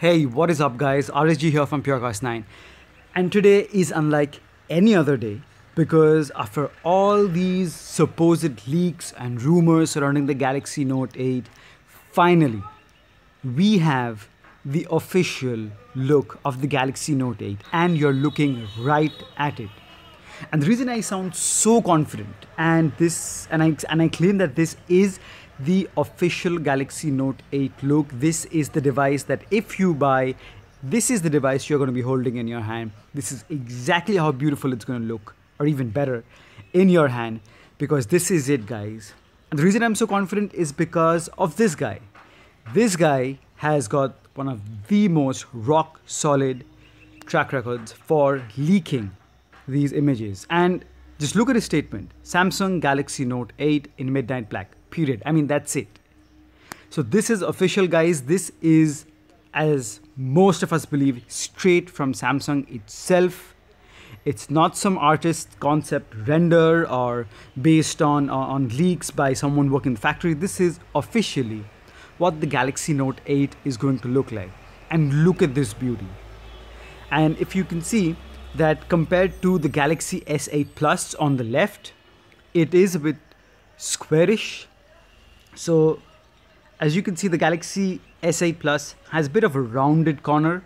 Hey, what is up, guys? RSG here from PureCast9. And today is unlike any other day because after all these supposed leaks and rumors surrounding the Galaxy Note 8, finally we have the official look of the Galaxy Note 8, and you're looking right at it. And the reason I sound so confident and this and I and I claim that this is the official Galaxy Note 8 look. This is the device that if you buy, this is the device you're going to be holding in your hand. This is exactly how beautiful it's going to look, or even better, in your hand, because this is it, guys. And the reason I'm so confident is because of this guy. This guy has got one of the most rock solid track records for leaking these images. And just look at his statement Samsung Galaxy Note 8 in midnight black, period. I mean, that's it. So, this is official, guys. This is, as most of us believe, straight from Samsung itself. It's not some artist concept render or based on, on leaks by someone working in the factory. This is officially what the Galaxy Note 8 is going to look like. And look at this beauty. And if you can see, that compared to the Galaxy S8 Plus on the left, it is a bit squarish. So as you can see, the Galaxy S8 Plus has a bit of a rounded corner.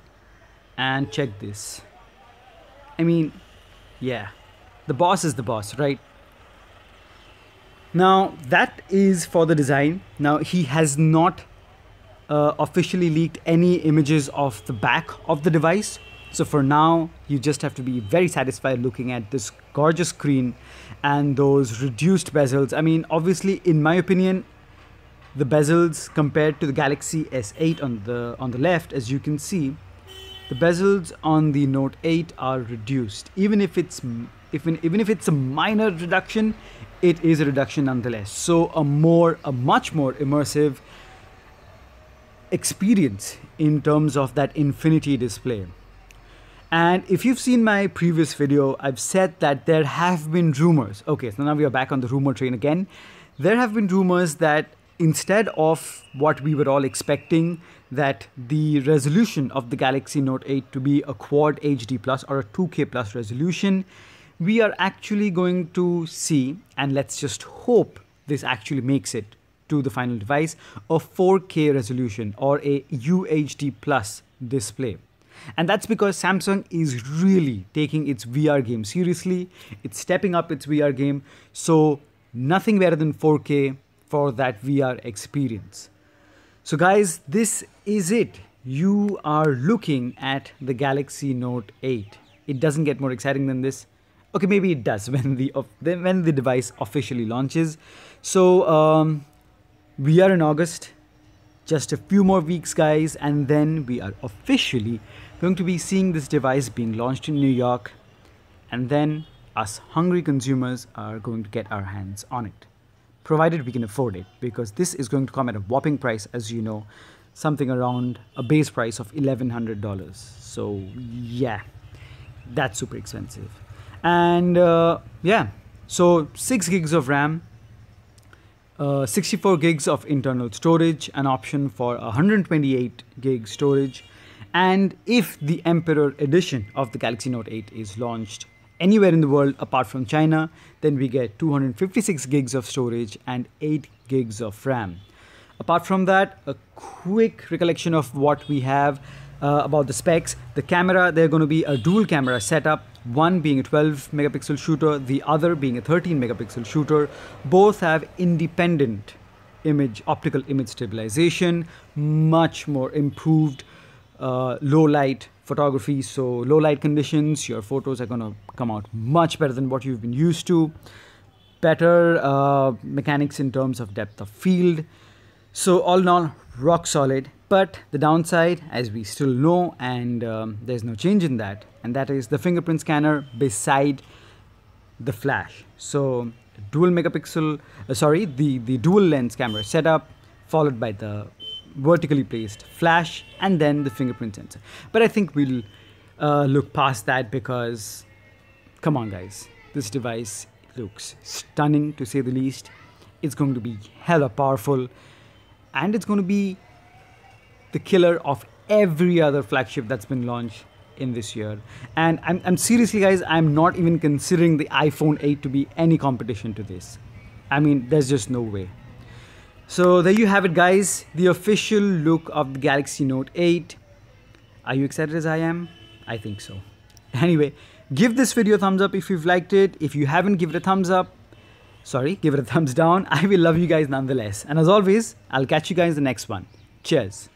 And check this. I mean, yeah, the boss is the boss, right? Now that is for the design. Now he has not uh, officially leaked any images of the back of the device. So for now, you just have to be very satisfied looking at this gorgeous screen and those reduced bezels. I mean, obviously, in my opinion, the bezels compared to the Galaxy S8 on the on the left, as you can see, the bezels on the Note 8 are reduced. Even if it's even even if it's a minor reduction, it is a reduction nonetheless. So a more a much more immersive experience in terms of that infinity display. And if you've seen my previous video, I've said that there have been rumors. Okay, so now we are back on the rumor train again. There have been rumors that instead of what we were all expecting, that the resolution of the Galaxy Note 8 to be a quad HD plus or a 2K plus resolution, we are actually going to see, and let's just hope this actually makes it to the final device, a 4K resolution or a UHD plus display. And that's because Samsung is really taking its VR game seriously. It's stepping up its VR game. So, nothing better than 4K for that VR experience. So, guys, this is it. You are looking at the Galaxy Note 8. It doesn't get more exciting than this. Okay, maybe it does when the when the device officially launches. So um, we are in August, just a few more weeks, guys, and then we are officially going to be seeing this device being launched in New York, and then us hungry consumers are going to get our hands on it, provided we can afford it, because this is going to come at a whopping price, as you know, something around a base price of $1,100. So, yeah, that's super expensive. And uh, yeah, so 6 gigs of RAM, uh, 64 gigs of internal storage, an option for 128 gig storage, and if the Emperor edition of the Galaxy Note 8 is launched anywhere in the world apart from China, then we get 256 gigs of storage and 8 gigs of RAM. Apart from that, a quick recollection of what we have uh, about the specs. The camera, they're going to be a dual camera setup, one being a 12 megapixel shooter, the other being a 13 megapixel shooter. Both have independent image, optical image stabilization, much more improved uh, low light photography. So low light conditions, your photos are gonna come out much better than what you've been used to. Better uh, mechanics in terms of depth of field. So all in all, rock solid. But the downside, as we still know, and um, there's no change in that, and that is the fingerprint scanner beside the flash. So dual megapixel, uh, sorry, the, the dual lens camera setup, followed by the vertically placed flash and then the fingerprint sensor. But I think we'll uh, look past that because, come on guys, this device looks stunning to say the least. It's going to be hella powerful and it's going to be the killer of every other flagship that's been launched in this year. And I'm, I'm seriously, guys, I'm not even considering the iPhone 8 to be any competition to this. I mean, there's just no way. So there you have it, guys. The official look of the Galaxy Note 8. Are you excited as I am? I think so. Anyway, give this video a thumbs up if you've liked it. If you haven't, give it a thumbs up. Sorry, give it a thumbs down. I will love you guys nonetheless. And as always, I'll catch you guys in the next one. Cheers.